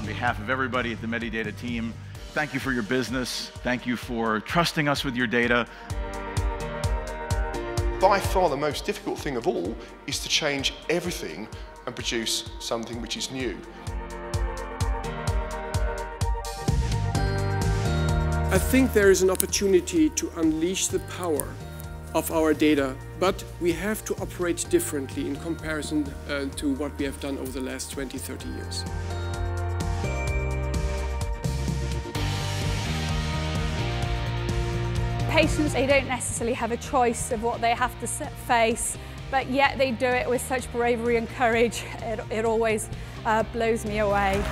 On behalf of everybody at the Medidata team, thank you for your business. Thank you for trusting us with your data. By far the most difficult thing of all is to change everything and produce something which is new. I think there is an opportunity to unleash the power of our data, but we have to operate differently in comparison uh, to what we have done over the last 20, 30 years. Patients, they don't necessarily have a choice of what they have to face, but yet they do it with such bravery and courage. It, it always uh, blows me away.